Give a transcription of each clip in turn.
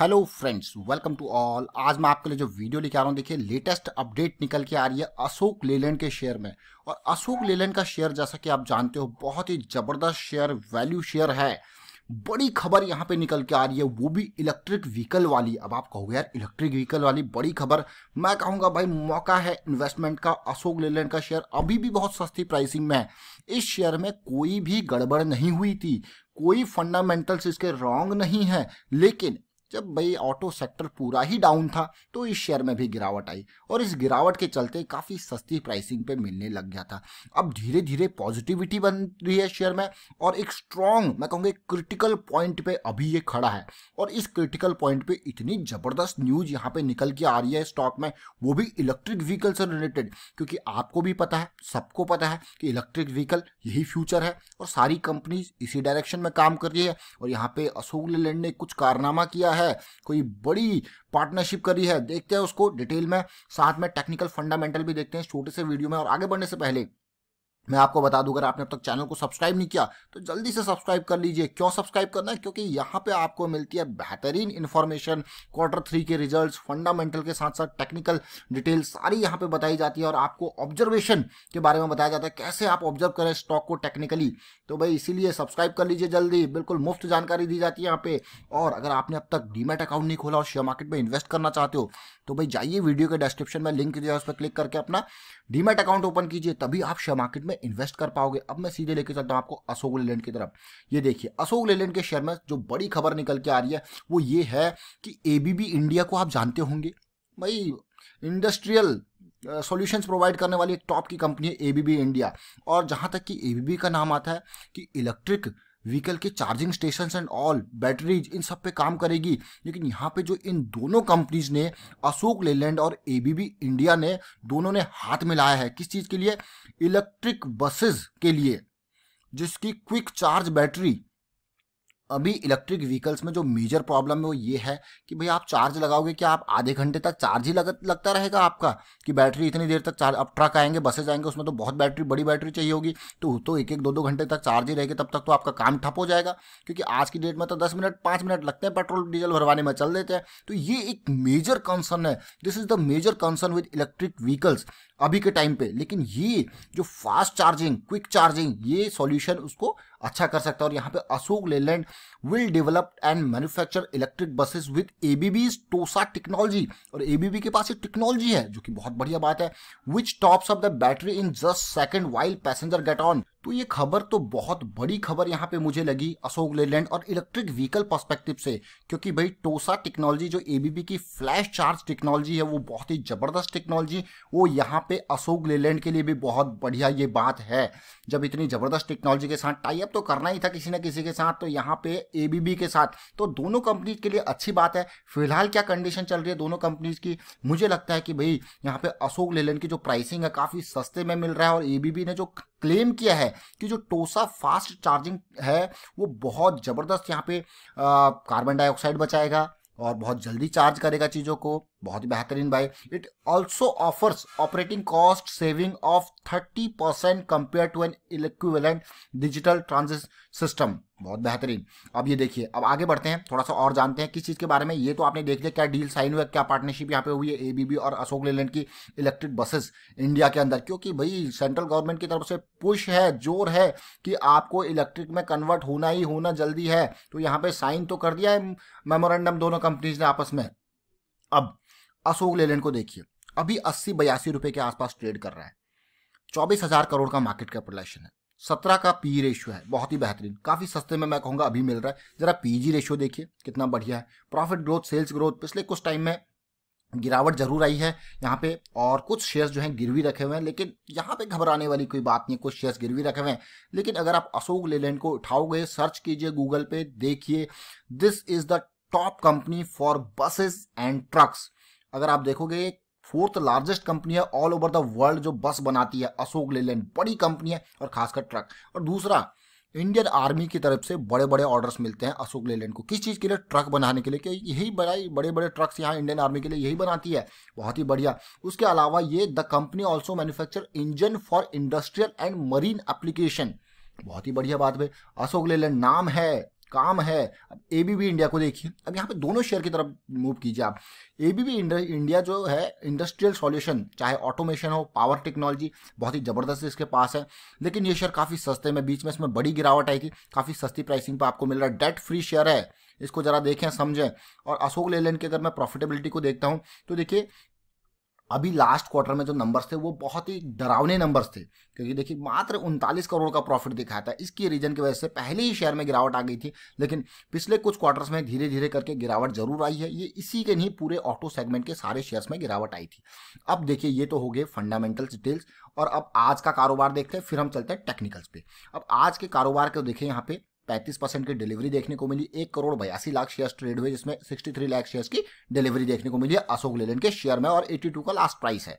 Hello friends, welcome to all. आज मैं आपके लिए जो वीडियो लेके आ रहा हूँ, देखिए, लेटेस्ट अपडेट निकल के आ रही है अशोक लेलैंड के शेयर में। और अशोक लेलैंड का शेयर, जैसा कि आप जानते हो, बहुत ही ज़बरदस्त शेयर वैल्यू शेयर है। बड़ी खबर यहाँ पे निकल के आ रही है, वो भी इलेक्ट्रिक व्हीकल वाली। अब आप कहोगे, यार इलेक्ट्रिक व्हीकल वाली, बड़ी खबर। मैं कहूँगा, भाई, मौका है इन्वेस्टमेंट का, अशोक लेलैंड का शेयर अभी भी बहुत सस्ती प्राइसिंग में है। इस शेयर में कोई भी गड़बड़ नहीं हुई थी। कोई फंडामेंटल्स इसके रॉन्ग नहीं है। लेकिन जब भाई ऑटो सेक्टर पूरा ही डाउन था तो इस शेयर में भी गिरावट आई और इस गिरावट के चलते काफ़ी सस्ती प्राइसिंग पे मिलने लग गया था। अब धीरे धीरे पॉजिटिविटी बन रही है शेयर में और एक स्ट्रॉन्ग मैं कहूँगा क्रिटिकल पॉइंट पे अभी ये खड़ा है और इस क्रिटिकल पॉइंट पे इतनी ज़बरदस्त न्यूज़ यहाँ पे निकल के आ रही है स्टॉक में, वो भी इलेक्ट्रिक व्हीकल से रिलेटेड क्योंकि आपको भी पता है, सबको पता है कि इलेक्ट्रिक व्हीकल यही फ्यूचर है और सारी कंपनीज़ इसी डायरेक्शन में काम कर रही है और यहाँ पे अशोक लेलैंड ने कुछ कारनामा किया है। कोई बड़ी पार्टनरशिप करी है, देखते हैं उसको डिटेल में। साथ में टेक्निकल फंडामेंटल भी देखते हैं छोटे से वीडियो में और आगे बढ़ने से पहले। मैं आपको बता दूँ, अगर आपने अब तक चैनल को सब्सक्राइब नहीं किया तो जल्दी से सब्सक्राइब कर लीजिए। क्यों सब्सक्राइब करना है? क्योंकि यहाँ पे आपको मिलती है बेहतरीन इन्फॉर्मेशन क्वार्टर थ्री के रिजल्ट्स फंडामेंटल के साथ साथ टेक्निकल डिटेल सारी यहाँ पे बताई जाती है और आपको ऑब्जर्वेशन के बारे में बताया जाता है कैसे आप ऑब्ज़र्व करें स्टॉक को टेक्निकली तो भाई, इसीलिए सब्सक्राइब कर लीजिए जल्दी। बिल्कुल मुफ़्त जानकारी दी जाती है यहाँ पे। और अगर आपने अब तक डीमेट अकाउंट नहीं खोला और शेयर मार्केट में इन्वेस्ट करना चाहते हो तो भाई जाइए वीडियो के डिस्क्रिप्शन में लिंक दिया उस पर क्लिक करके अपना डीमेट अकाउंट ओपन कीजिए, तभी आप शेयर मार्केट में इन्वेस्ट कर पाओगे। अब मैं सीधे लेके चलता हूँ आपको अशोक लेलैंड की तरफ़। ये देखिए, अशोक लेलैंड के शेयर में जो बड़ी खबर निकल के आ रही है, वो ये है कि एबीबी इंडिया को आप जानते होंगे। भाई इंडस्ट्रियल सॉल्यूशंस प्रोवाइड करने वाली एक टॉप की कंपनी है एबीबी इंडिया और जहाँ तक कि एबीबी का नाम आता है कि इलेक्ट्रिक व्हीकल के charging station and all, batteries, इन सब पे काम करेगी। लेकिन यहाँ पे जो इन दोनों कंपनीज़ ने, अशोक लेलैंड और एबीबी इंडिया ने, दोनों ने हाथ मिलाया है। किस चीज़ के लिए? इलेक्ट्रिक बसेस के लिए, जिसकी क्विक चार्ज बैटरी अभी इलेक्ट्रिक व्हीकल्स में जो मेजर प्रॉब्लम है वो ये है कि भाई आप चार्ज लगाओगे कि आप आधे घंटे तक चार्ज ही लग, लगता रहेगा आपका? कि बैटरी इतनी देर तक चार्ज अब ट्रक आएँगे बसेज आएँगे उसमें तो बहुत बैटरी बड़ी बैटरी चाहिए होगी। तो तो एक एक दो दो घंटे तक चार्ज ही रहेगी तब तक तो आपका काम ठप हो जाएगा। क्योंकि आज की डेट में तो दस मिनट पाँच मिनट लगते हैं पेट्रोल डीजल भरवाने में चल देते हैं। तो ये एक मेजर कंसर्न है। This is the major concern with electric vehicles अभी के टाइम पे। लेकिन ये जो फास्ट चार्जिंग क्विक चार्जिंग ये सॉल्यूशन उसको अच्छा कर सकता है और यहाँ पे Ashok Leyland will develop and manufacture electric buses with ABB TOSA technology और एबीबी के पास एक टेक्नोलॉजी है, जो कि बहुत बढ़िया बात है which tops of the battery in just second while passenger get on तो ये खबर तो बहुत बड़ी खबर यहाँ पे मुझे लगी अशोक लेलैंड और इलेक्ट्रिक व्हीकल पर्सपेक्टिव से, क्योंकि भाई टोसा टेक्नोलॉजी, जो एबीबी की फ्लैश चार्ज टेक्नोलॉजी है, वो बहुत ही ज़बरदस्त टेक्नोलॉजी, वो यहाँ पे अशोक लेलैंड के लिए भी बहुत बढ़िया ये बात है। जब इतनी ज़बरदस्त टेक्नोलॉजी के साथ टाइप तो करना ही था किसी न किसी के साथ तो यहाँ पे एबीबी के साथ तो दोनों कंपनी के लिए अच्छी बात है। फ़िलहाल क्या कंडीशन चल रही है दोनों कंपनीज़ की? मुझे लगता है कि भाई यहाँ पे अशोक लेलैंड की जो प्राइसिंग है, काफ़ी सस्ते में मिल रहा है और एबीबी ने जो क्लेम किया है कि जो टोसा फास्ट चार्जिंग है, वो बहुत ज़बरदस्त यहाँ पे कार्बन डाइऑक्साइड बचाएगा और बहुत जल्दी चार्ज करेगा चीज़ों को। बहुत ही बेहतरीन भाई। It also offers operating cost saving of thirty percent compare to an equivalent digital transit system बहुत बेहतरीन। अब ये देखिए, अब आगे बढ़ते हैं, थोड़ा सा और जानते हैं किस चीज़ के बारे में। ये तो आपने देख लिया, क्या डील साइन हुआ क्या पार्टनरशिप यहाँ पे हुई है एबीबी और अशोक लेलैंड की इलेक्ट्रिक बसेस इंडिया के अंदर। क्योंकि भाई सेंट्रल गवर्नमेंट की तरफ़ से पुश है, ज़ोर है कि आपको इलेक्ट्रिक में कन्वर्ट होना ही होना जल्दी है। तो यहाँ पे साइन तो कर दिया है मेमोरेंडम दोनों कंपनीज़ ने आपस में। अब अशोक लेलैंड को देखिए। अभी अस्सी बयासी रुपए के आसपास ट्रेड कर रहा है। चौबीस हज़ार करोड़ का मार्केट कैपिटलाइजेशन है। सत्रह का पी रेशियो है, बहुत ही बेहतरीन। काफ़ी सस्ते में मैं कहूँगा अभी मिल रहा है। जरा पी जी रेशियो देखिए, कितना बढ़िया है। प्रॉफिट ग्रोथ सेल्स ग्रोथ पिछले कुछ टाइम में गिरावट ज़रूर आई है। यहाँ पे और कुछ शेयर्स जो हैं गिरवी रखे हुए हैं, लेकिन यहाँ पे घबराने वाली कोई बात नहीं कुछ शेयर्स गिरवी रखे हुए हैं। लेकिन अगर आप अशोक लेलैंड को उठाओगे सर्च कीजिए गूगल पे, देखिए this is the top company for buses and trucks अगर आप देखोगे फोर्थ लार्जेस्ट कंपनी है ऑल ओवर द वर्ल्ड जो बस बनाती है, अशोक लेलैंड, बड़ी कंपनी है और खासकर ट्रक और दूसरा इंडियन आर्मी की तरफ़ से बड़े बड़े ऑर्डर्स मिलते हैं अशोक लेलैंड को। किस चीज़ के लिए? ट्रक बनाने के लिए क्योंकि यही बड़ाई बड़े बड़े ट्रक्स यहाँ इंडियन आर्मी के लिए यही बनाती है। बहुत ही बढ़िया। उसके अलावा ये the company also manufacture engine for industrial and marine application बहुत ही बढ़िया बात है अशोक लेलैंड नाम है। काम है। अब एबीबी इंडिया को देखिए। अब यहाँ पे दोनों शेयर की तरफ़ मूव कीजिए आप। एबीबी इंडिया जो है इंडस्ट्रियल सॉल्यूशन चाहे ऑटोमेशन हो पावर टेक्नोलॉजी बहुत ही ज़बरदस्त इसके पास है। लेकिन ये शेयर काफ़ी सस्ते में, बीच में इसमें बड़ी गिरावट आई थी काफ़ी सस्ती प्राइसिंग पर आपको मिल रहा है। डेट फ्री शेयर है। इसको ज़रा देखें, समझें। और अशोक लेलैंड की अगर मैं प्रॉफिटेबिलिटी को देखता हूँ तो देखिए अभी लास्ट क्वार्टर में जो नंबर्स थे, वो बहुत ही डरावने नंबर्स थे। क्योंकि देखिए, मात्र उनतालीस करोड़ का प्रॉफिट दिखाया था। इसकी रीजन की वजह से पहले ही शेयर में गिरावट आ गई थी, लेकिन पिछले कुछ क्वार्टर्स में धीरे धीरे करके गिरावट ज़रूर आई है। ये इसी के नहीं, पूरे ऑटो सेगमेंट के सारे शेयर्स में गिरावट आई थी। अब देखिए, ये तो हो गए फंडामेंटल डिटेल्स और अब आज का कारोबार देखते हैं, फिर हम चलते हैं टेक्निकल्स पे। अब आज के कारोबार को देखें यहाँ पे पैंतीस परसेंट की डिलीवरी देखने को मिली, एक करोड़ बयासी लाख शेयर ट्रेड हुए, जिसमें सिक्सटी थ्री लाख शेयर्स की डिलीवरी देखने को मिली है अशोक लेलैंड के शेयर में और एटी टू का लास्ट प्राइस है।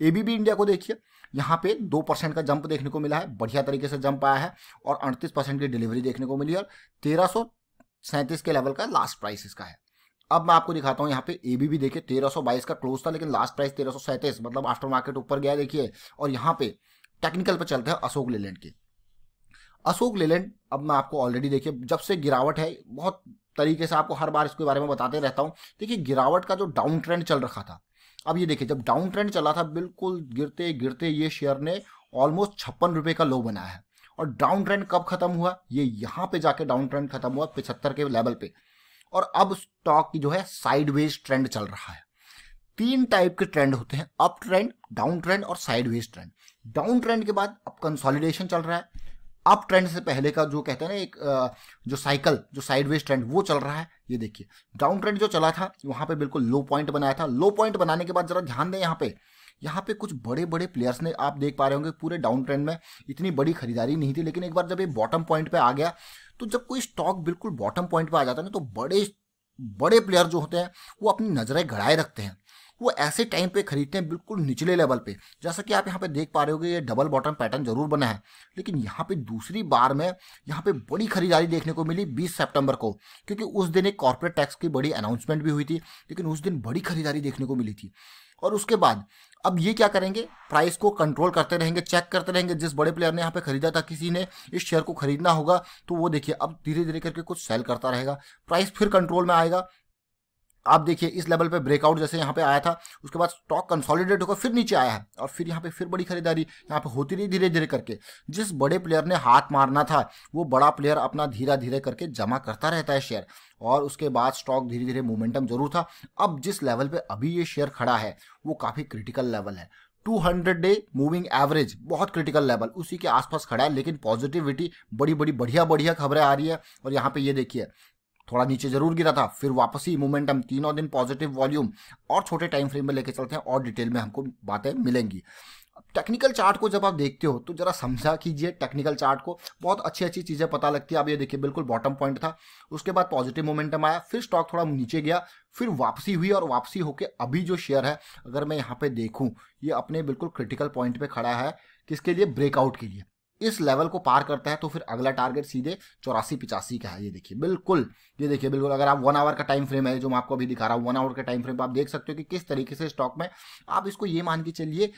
एबीबी इंडिया को देखिए, यहाँ पे दो परसेंट का जंप देखने को मिला है, बढ़िया तरीके से जंप आया है और अड़तीस परसेंट की डिलीवरी देखने को मिली और तेरह सौ सैंतीस के लेवल का लास्ट प्राइस इसका है। अब मैं आपको दिखाता हूँ, यहाँ पे एबीबी देखिए, तेरह का क्लोज था, लेकिन लास्ट प्राइस तेरह मतलब आफ्टर मार्केट ऊपर गया देखिए, और यहाँ पे टेक्निकल पर चलते हैं अशोक लेलैंड के। अशोक लेलैंड, अब मैं आपको ऑलरेडी देखिए, जब से गिरावट है, बहुत तरीके से आपको हर बार इसके बारे में बताते रहता हूँ। देखिए, गिरावट का जो डाउन ट्रेंड चल रखा था, अब ये देखिए, जब डाउन ट्रेंड चला था, बिल्कुल गिरते गिरते ये शेयर ने ऑलमोस्ट छप्पन रुपये का लो बनाया है। और डाउन ट्रेंड कब खत्म हुआ? ये यहाँ पे जाके डाउन ट्रेंड खत्म हुआ, पिछहत्तर के लेवल पे। और अब स्टॉक की जो है साइडवेज ट्रेंड चल रहा है। तीन टाइप के ट्रेंड होते हैं अप ट्रेंड डाउन ट्रेंड और साइडवेज ट्रेंड डाउन ट्रेंड के बाद अब कंसोलिडेशन चल रहा है। अप ट्रेंड से पहले का जो कहते हैं ना एक जो साइकिल, जो साइडवेज ट्रेंड वो चल रहा है, ये देखिए। डाउन ट्रेंड जो चला था, वहाँ पे बिल्कुल लो पॉइंट बनाया था। लो पॉइंट बनाने के बाद जरा ध्यान दें यहाँ पे। यहाँ पे कुछ बड़े बड़े प्लेयर्स ने, आप देख पा रहे होंगे, पूरे डाउन ट्रेंड में इतनी बड़ी खरीदारी नहीं थी, लेकिन एक बार जब ये बॉटम पॉइंट पे आ गया तो जब कोई स्टॉक बिल्कुल बॉटम पॉइंट पे आ जाता है ना तो बड़े बड़े प्लेयर जो होते हैं, वो अपनी नज़रें गड़ाए रखते हैं। वो ऐसे टाइम पे खरीदते हैं बिल्कुल निचले लेवल पे। जैसा कि आप यहाँ पे देख पा रहे हो ये डबल बॉटम पैटर्न ज़रूर बना है। लेकिन यहाँ पे दूसरी बार में यहाँ पे बड़ी खरीदारी देखने को मिली 20 सितंबर को, क्योंकि उस दिन एक कॉर्पोरेट टैक्स की बड़ी अनाउंसमेंट भी हुई थी, लेकिन उस दिन बड़ी खरीदारी देखने को मिली थी। और उसके बाद, अब ये क्या करेंगे? प्राइस को कंट्रोल करते रहेंगे चेक करते रहेंगे, जिस बड़े प्लेयर ने यहाँ पे खरीदा था, किसी ने इस शेयर को खरीदना होगा तो वो देखिए, अब धीरे धीरे करके कुछ सेल करता रहेगा। प्राइस फिर कंट्रोल में आएगा आप देखिए, इस लेवल पे ब्रेकआउट जैसे यहाँ पे आया था, उसके बाद स्टॉक कंसोलिडेट होकर फिर नीचे आया है और फिर यहाँ पे फिर बड़ी खरीदारी यहाँ पे होती रही धीरे धीरे करके। जिस बड़े प्लेयर ने हाथ मारना था, वो बड़ा प्लेयर अपना धीरे धीरे करके जमा करता रहता है शेयर और उसके बाद स्टॉक धीरे धीरे मोमेंटम ज़रूर था। अब जिस लेवल पर अभी ये शेयर खड़ा है, वो काफ़ी क्रिटिकल लेवल है। 200 डे मूविंग एवरेज बहुत क्रिटिकल लेवल उसी के आसपास खड़ा है, लेकिन पॉजिटिविटी बड़ी बड़ी बढ़िया बढ़िया खबरें आ रही है। और यहाँ पे ये देखिए थोड़ा नीचे ज़रूर गिरा था। फिर वापसी मोमेंटम तीनों दिन पॉजिटिव वॉल्यूम और छोटे टाइम फ्रेम में लेके चलते हैं और डिटेल में हमको बातें मिलेंगी। टेक्निकल चार्ट को जब आप देखते हो तो जरा समझा कीजिए टेक्निकल चार्ट को। बहुत अच्छी अच्छी चीज़ें पता लगती है। अब ये देखिए, बिल्कुल बॉटम पॉइंट था। उसके बाद पॉजिटिव मोमेंटम आया, फिर स्टॉक थोड़ा नीचे गया, फिर वापसी हुई और वापसी होके अभी जो शेयर है, अगर मैं यहाँ पे देखूँ, ये अपने बिल्कुल क्रिटिकल पॉइंट पे खड़ा है, किसके लिए? ब्रेकआउट के लिए। इस लेवल को पार करता है तो फिर अगला टारगेट सीधे चौरासी पिचासी का है, ये देखिए, बिल्कुल, ये देखिए, बिल्कुल, अगर आप वन आवर का टाइम फ्रेम है, जो मैं आपको अभी दिखा रहा हूँ वन आवर का टाइम फ्रेम आप देख सकते हो कि किस तरीके से स्टॉक में आप इसको ये मान के चलिए,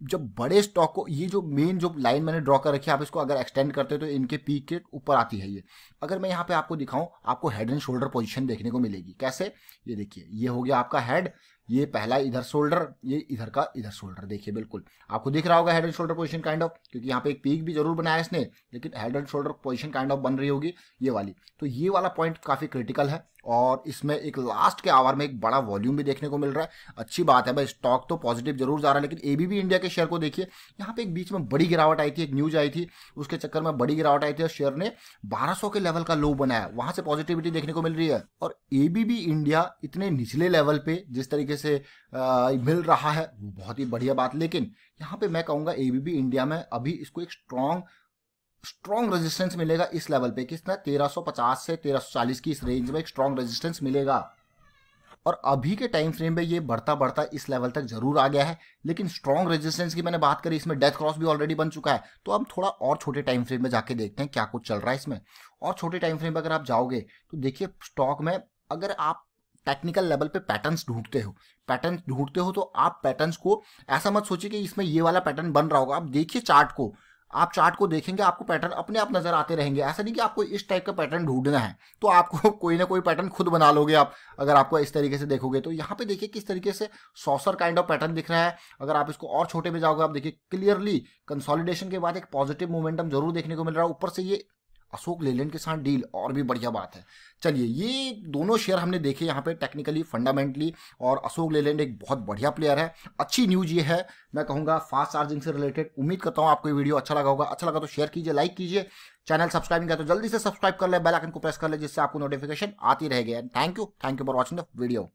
जब बड़े स्टॉक को, ये जो मेन जो लाइन मैंने ड्रॉ कर रखी है, आप इसको अगर एक्सटेंड करते हो तो इनके पीक के ऊपर आती है ये। अगर मैं यहाँ पे आपको दिखाऊँ, आपको हेड एंड शोल्डर पोजीशन देखने को मिलेगी, कैसे? ये देखिए, ये हो गया आपका हेड ये पहला इधर शोल्डर ये इधर का इधर शोल्डर देखिए बिल्कुल। आपको दिख रहा होगा head and shoulder position kind of क्योंकि यहाँ पे एक पीक भी ज़रूर बनाया इसने, लेकिन head and shoulder position kind of बन रही होगी ये वाली। तो ये वाला पॉइंट काफ़ी क्रिटिकल है। और इसमें एक लास्ट के आवर में एक बड़ा वॉल्यूम भी देखने को मिल रहा है। अच्छी बात है भाई स्टॉक तो पॉजिटिव ज़रूर जा रहा है लेकिन एबीबी इंडिया के शेयर को देखिए यहाँ पे एक बीच में बड़ी गिरावट आई थी एक न्यूज़ आई थी उसके चक्कर में बड़ी गिरावट आई थी और शेयर ने 1200 के लेवल का लो बनाया। वहाँ से पॉजिटिविटी देखने को मिल रही है और एबीबी इंडिया इतने निचले लेवल पे जिस तरीके से आ, मिल रहा है वो बहुत ही बढ़िया बात। लेकिन यहाँ पे मैं कहूँगा एबीबी इंडिया में अभी इसको एक स्ट्रॉन्ग स्ट्रॉन्ग रेजिस्टेंस मिलेगा इस लेवल पे। कितना 1350 से 1340 की इस रेंज में एक स्ट्रॉन्ग रेजिस्टेंस मिलेगा। और अभी के टाइम फ्रेम में ये बढ़ता बढ़ता इस लेवल तक ज़रूर आ गया है। लेकिन स्ट्रॉन्ग रेजिस्टेंस की मैंने बात करी, इसमें डेथ क्रॉस भी ऑलरेडी बन चुका है। तो अब थोड़ा और छोटे टाइम फ्रेम में जाके देखते हैं क्या कुछ चल रहा है इसमें। और छोटे टाइम फ्रेम में अगर आप जाओगे तो देखिए स्टॉक में अगर आप टेक्निकल लेवल पे पैटर्न्स ढूंढते हो पैटर्न ढूंढते हो तो आप पैटर्न्स को ऐसा मत सोचिए कि इसमें ये वाला पैटर्न बन रहा होगा। आप देखिए चार्ट को आप चार्ट को देखेंगे, आपको पैटर्न अपने आप नज़र आते रहेंगे। ऐसा नहीं कि आपको इस टाइप का पैटर्न ढूंढना है तो आपको कोई ना कोई पैटर्न खुद बना लोगे आप, अगर आपको इस तरीके से देखोगे। तो यहाँ पे देखिए किस तरीके से सॉसर काइंड ऑफ़ पैटर्न दिख रहा है। अगर आप इसको और छोटे में जाओगे, आप देखिए क्लियरली कंसोलिडेशन के बाद एक पॉजिटिव मोमेंटम ज़रूर देखने को मिल रहा है। ऊपर से ये अशोक लेलैंड के साथ डील, और भी बढ़िया बात है। चलिए, ये दोनों शेयर हमने देखे यहाँ पे टेक्निकली फंडामेंटली और अशोक लेलैंड एक बहुत बढ़िया प्लेयर है। अच्छी न्यूज़ ये है, मैं कहूँगा फास्ट चार्जिंग से रिलेटेड उम्मीद करता हूँ आपको ये वीडियो अच्छा लगा होगा। अच्छा लगा तो शेयर कीजिए लाइक कीजिए। चैनल सब्सक्राइब नहीं किया तो जल्दी से सब्सक्राइब कर ले बेल आइकन को प्रेस कर ले, जिससे आपको नोटिफिकेशन आती रहेगी। Thank you thank you for watching the video